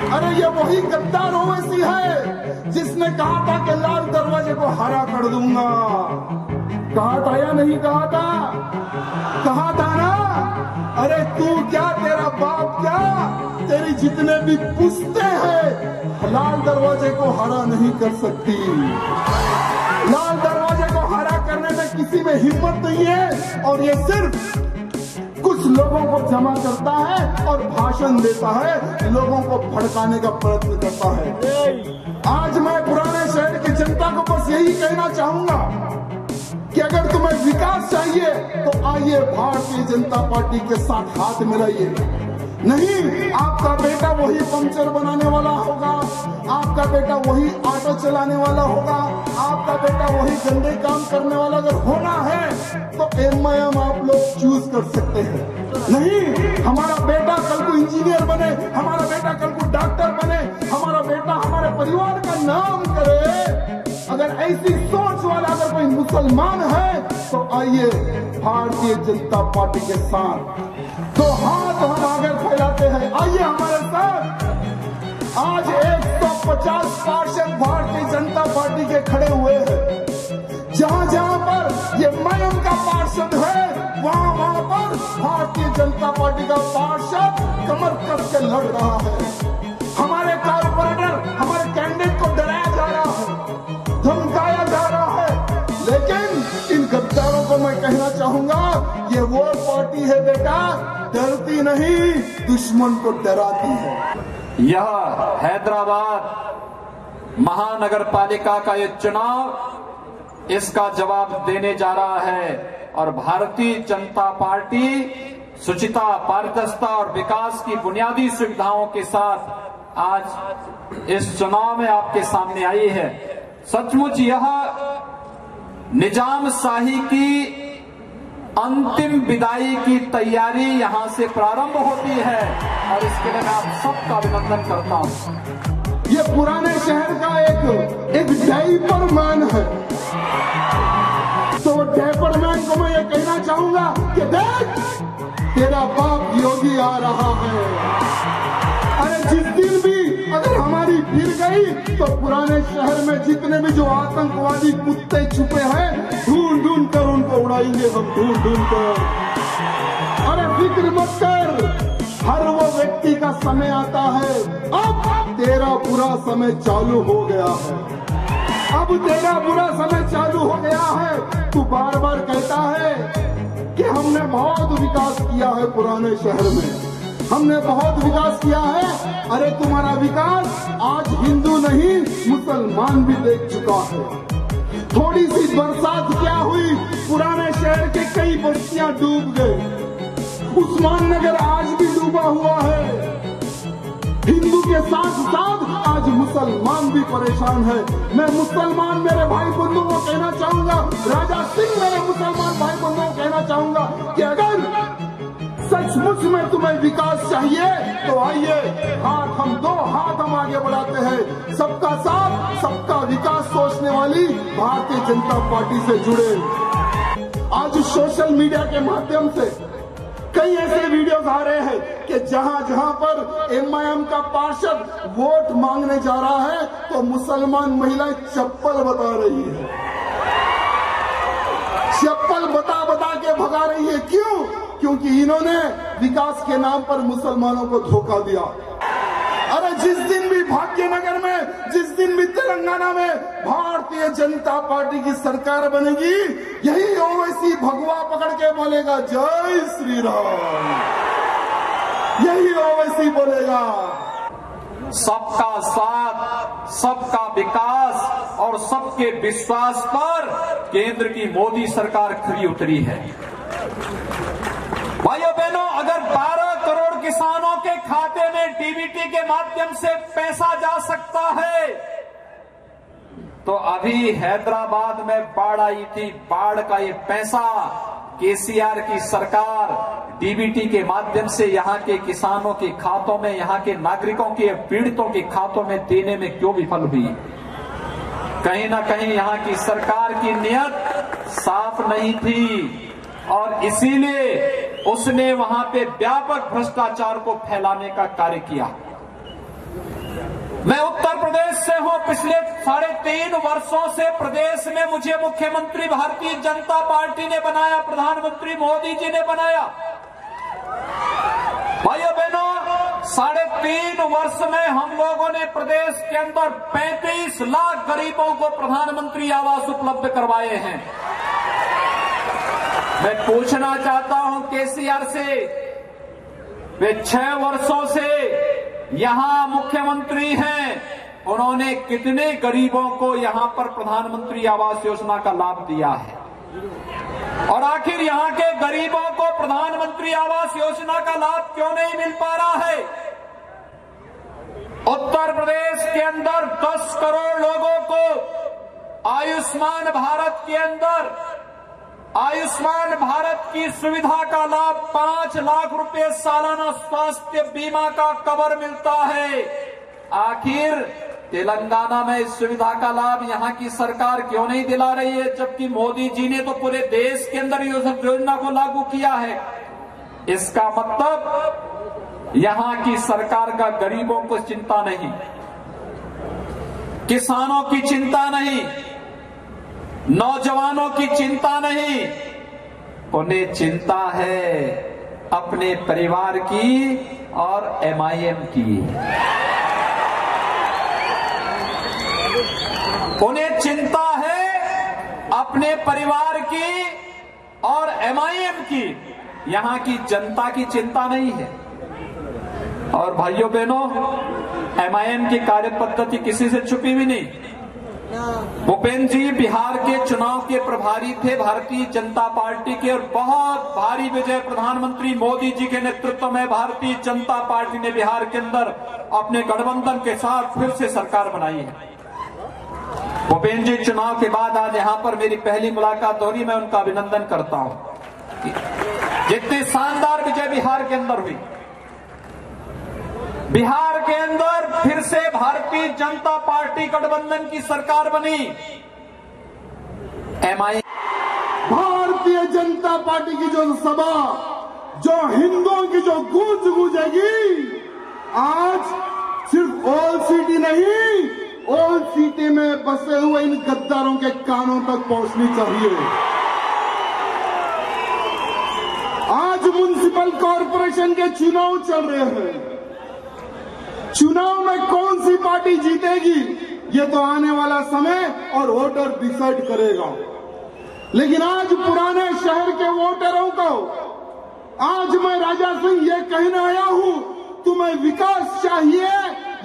अरे ये वही गद्दार ओवैसी है, जिसने कहा था कि लाल दरवाजे को हरा कर दूँगा। कहा था या नहीं कहा था? कहा था ना? अरे तू क्या, तेरा बाप क्या? तेरी जितने भी पुश्ते हैं, लाल दरवाजे को हरा नहीं कर सकती। लाल दरवाजे को हरा करने में किसी में हिम्मत नहीं है, और ये सिर्फ़ कुछ लोगों को जमा करता है और भाषण देता है लोगों को भड़काने का प्रयत्न करता है। आज मैं पुराने शहर की जनता को बस यही कहना चाहूँगा कि अगर तुम्हें विकास चाहिए तो आइए भारतीय जनता पार्टी के साथ हाथ मिलाइए। नहीं, आपका बेटा वही पंक्चर बनाने वाला होगा। आपका बेटा वही ऑटो चलाने वाला होगा। आपका बेटा वही गंदे काम करने वाला अगर होना है तो एम आप लोग चूज़ कर सकते हैं। नहीं, हमारा बेटा कल को इंजीनियर बने, हमारा बेटा कल को डॉक्टर बने, हमारा बेटा हमारे परिवार का नाम करे। अगर ऐसी सोच वाला अगर कोई मुसलमान है तो आइए भारतीय जनता पार्टी के साथ। तो हाथ आज 150 पार्षद भारतीय जनता पार्टी के खड़े हुए हैं। जहाँ जहाँ पर ये मयम का पार्षद है, वहाँ वहाँ पर भारतीय जनता पार्टी का पार्षद कमर कस के लड़ रहा है। हमारे कारपोरेटर हमारे कैंडिडेट को डराया जा रहा है, धमकाया जा रहा है। लेकिन इन गद्दारों को मैं कहना चाहूँगा, ये वो पार्टी है बेटा, डरती नहीं, दुश्मन को डराती है। यह हैदराबाद महानगर पालिका का ये चुनाव इसका जवाब देने जा रहा है और भारतीय जनता पार्टी सुचिता पारदर्शिता और विकास की बुनियादी सुविधाओं के साथ आज इस चुनाव में आपके सामने आई है। सचमुच यह निज़ाम शाही की अंतिम विदाई की तैयारी यहाँ से प्रारंभ होती है और इसके लिए मैं आप सबका अभिनंदन करता हूँ। ये पुराने शहर का एक एक डाइपर मैन है। तो डाइपर मैन को मैं ये कहना चाहूँगा कि देख, तेरा बाप योगी आ रहा है। अरे जिस दिन भी अगर हमारी फिर गई तो पुराने शहर में जितने भी जो आतंकवादी कुत्ते छुपे हैं ढूंढ ढूंढ कर उनको उड़ाएँगे हम ढूंढ ढूंढ कर। अरे फ़िक्र मत कर, हर वो व्यक्ति का समय आता है। अब तेरा बुरा समय चालू हो गया है। अब तेरा बुरा समय चालू हो गया है। तू बार बार कहता है कि हमने बहुत विकास किया है पुराने शहर में। हमने बहुत विकास किया है। अरे तुम्हारा विकास आज हिंदू नहीं, मुसलमान भी देख चुका है। थोड़ी सी बरसात क्या हुई? पुराने शहर के कई बस्तियाँ डूब गए उस्मान नगर आज भी डूबा हुआ है। हिंदू के साथ साथ आज मुसलमान भी परेशान है। मैं मुसलमान मेरे भाई बंधुओं को कहना चाहूँगा। राजा सिंह मेरे मुसलमान भाई बंधुओं को कहना चाहूँगा कि अगर सचमुच में तुम्हें विकास चाहिए तो आइए, हाथ हम दो हाथ हम आगे बढ़ाते हैं। सबका साथ, सबका विकास सोचने वाली भारतीय जनता पार्टी से जुड़े। आज सोशल मीडिया के माध्यम से कई ऐसे वीडियोस आ रहे हैं कि जहाँ जहाँ पर एमआईएम का पार्षद वोट मांगने जा रहा है तो मुसलमान महिलाएँ चप्पल बता रही है। चप्पल बता के भगा रही है। क्यों? क्योंकि इन्होंने विकास के नाम पर मुसलमानों को धोखा दिया। अरे जिस दिन भी भाग्यनगर में, जिस दिन भी तेलंगाना में भारतीय जनता पार्टी की सरकार बनेगी, यही ओवैसी भगवा पकड़ के बोलेगा, जय श्री राम। यही ओवैसी बोलेगा। सबका साथ, सबका विकास और सबके विश्वास पर केंद्र की मोदी सरकार खरी उतरी है। भाइयों बहनों, अगर 12 करोड़ किसानों के खाते में डीबीटी के माध्यम से पैसा जा सकता है तो अभी हैदराबाद में बाढ़ आई थी बाढ़ का ये पैसा केसीआर की सरकार डीबीटी के माध्यम से यहाँ के किसानों के खातों में, यहाँ के नागरिकों के पीड़ितों के खातों में देने में क्यों विफल हुई? कहीं ना कहीं यहाँ की सरकार की नियत साफ़ नहीं थी और इसीलिए उसने वहाँ पे व्यापक भ्रष्टाचार को फैलाने का कार्य किया। मैं उत्तर प्रदेश से हूँ। पिछले साढ़े तीन वर्षों से प्रदेश में मुझे मुख्यमंत्री भारतीय जनता पार्टी ने बनाया, प्रधानमंत्री मोदी जी ने बनाया। भाइयों बहनों, साढ़े तीन वर्ष में हम लोगों ने प्रदेश के अंदर 35 लाख गरीबों को प्रधानमंत्री आवास उपलब्ध करवाए हैं। मैं पूछना चाहता हूँ, केसीआर से, वे छह वर्षों से यहाँ मुख्यमंत्री हैं। उन्होंने कितने गरीबों को यहाँ पर प्रधानमंत्री आवास योजना का लाभ दिया है? और आखिर यहाँ के गरीबों को प्रधानमंत्री आवास योजना का लाभ क्यों नहीं मिल पा रहा है? उत्तर प्रदेश के अंदर 10 करोड़ लोगों को आयुष्मान भारत के अंदर आयुष्मान भारत की सुविधा का लाभ पाँच लाख रुपए सालाना स्वास्थ्य बीमा का कवर मिलता है। आखिर तेलंगाना में इस सुविधा का लाभ यहाँ की सरकार क्यों नहीं दिला रही है? जबकि मोदी जी ने तो पूरे देश के अंदर योजना को लागू किया है। इसका मतलब यहाँ की सरकार का गरीबों को चिंता नहीं, किसानों की चिंता नहीं, नौजवानों की चिंता नहीं। उन्हें चिंता है अपने परिवार की और एमआईएम की। उन्हें चिंता है अपने परिवार की और एमआईएम की। यहाँ की जनता की चिंता नहीं है। और भाइयों बहनों एमआईएम की कार्य पद्धति किसी से छुपी भी नहीं। भूपेन्द्र जी बिहार के चुनाव के प्रभारी थे, भारतीय जनता पार्टी के, और बहुत भारी विजय प्रधानमंत्री मोदी जी के नेतृत्व में भारतीय जनता पार्टी ने बिहार के अंदर अपने गठबंधन के साथ फिर से सरकार बनाई है। भूपेन्द्र जी, चुनाव के बाद आज यहाँ पर मेरी पहली मुलाकात हो रही मैं उनका अभिनंदन करता हूँ। जितनी शानदार विजय बिहार के अंदर हुई, बिहार के अंदर फिर से भारतीय जनता पार्टी गठबंधन की सरकार बनी। एमआई भारतीय जनता पार्टी की जो सभा, जो हिंदुओं की जो गूंज गूंजेगी, आज सिर्फ़ ओल सिटी नहीं ओल सिटी में बसे हुए इन गद्दारों के कानों तक पहुंचनी चाहिए। आज म्यूनिसिपल कॉरपोरेशन के चुनाव चल रहे हैं। चुनाव में कौन सी पार्टी जीतेगी, ये तो आने वाला समय और वोटर डिसाइड करेगा। लेकिन आज पुराने शहर के वोटरों को आज मैं राजा सिंह ये कहने आया हूँ, तुम्हें विकास चाहिए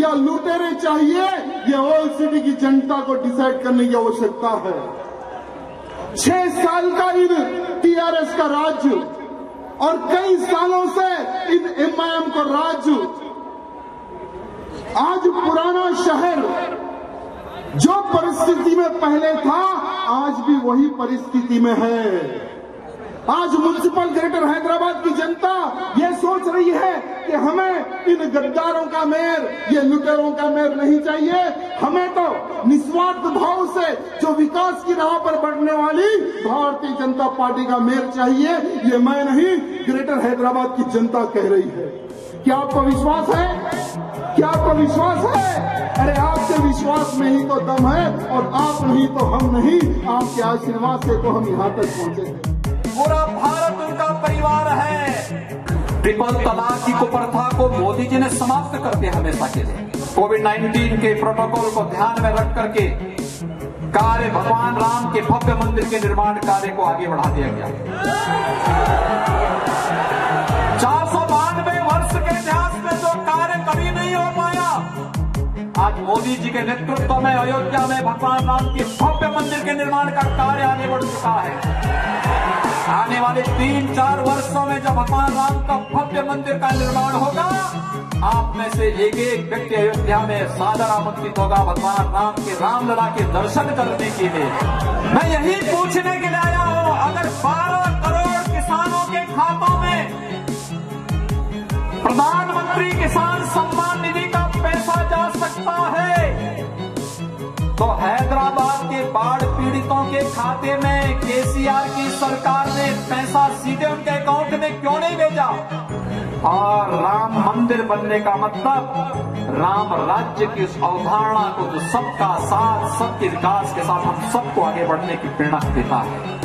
या लुटेरे चाहिए, ये ओल्ड सिटी की जनता को डिसाइड करने की आवश्यकता है। छह साल का इन टीआरएस का राज्य और कई सालों से इन एमआईएम का राज्य आज पुराना शहर, जो परिस्थिति में पहले था, आज भी वही परिस्थिति में है। आज म्यूनिसिपल ग्रेटर हैदराबाद की जनता ये सोच रही है कि हमें इन गद्दारों का मेयर, ये लुटेरों का मेयर नहीं चाहिए। हमें तो निस्वार्थ भाव से जो विकास की राह पर बढ़ने वाली भारतीय जनता पार्टी का मेयर चाहिए, ये मैं नहीं ग्रेटर हैदराबाद की जनता कह रही है। क्या आपको विश्वास है? क्या आपको विश्वास है? अरे आपके विश्वास में ही तो दम है और आप नहीं तो हम नहीं, आपके आशीर्वाद से तो हम यहाँ तक पहुँचे ट्रिपल तलाक की कुप्रथा को मोदी जी ने समाप्त कर दिया हमेशा के लिए। कोविड 19 के प्रोटोकॉल को ध्यान में रख करके कार्य भगवान राम के भव्य मंदिर के निर्माण कार्य को आगे बढ़ा दिया गया। चार सौ बानवे वर्ष के इतिहास में जो कार्य कभी नहीं हो पाया, आज मोदी जी के नेतृत्व में, अयोध्या में भगवान राम के भव्य मंदिर के निर्माण का कार्य आगे बढ़ चुका है। आने वाले तीन चार वर्षों में जब भगवान राम का भव्य मंदिर का निर्माण होगा, आप में से एक एक व्यक्ति अयोध्या में सादर आमंत्रित होगा भगवान राम के रामलला के दर्शन करने के लिए। मैं यही पूछने के लिए आया हूँ, अगर 12 करोड़ किसानों के खातों में प्रधानमंत्री किसान सम्मान निधि का पैसा जा सकता है तो हैदराबाद के बाढ़ पीड़ितों के खाते में केसीआर की सरकार ने पैसा सीधे उनके अकाउंट में क्यों नहीं भेजा? और राम मंदिर बनने का मतलब राम राज्य की उस अवधारणा को जो सबका साथ, सबके विकास के साथ हम सबको आगे बढ़ने की प्रेरणा देता है।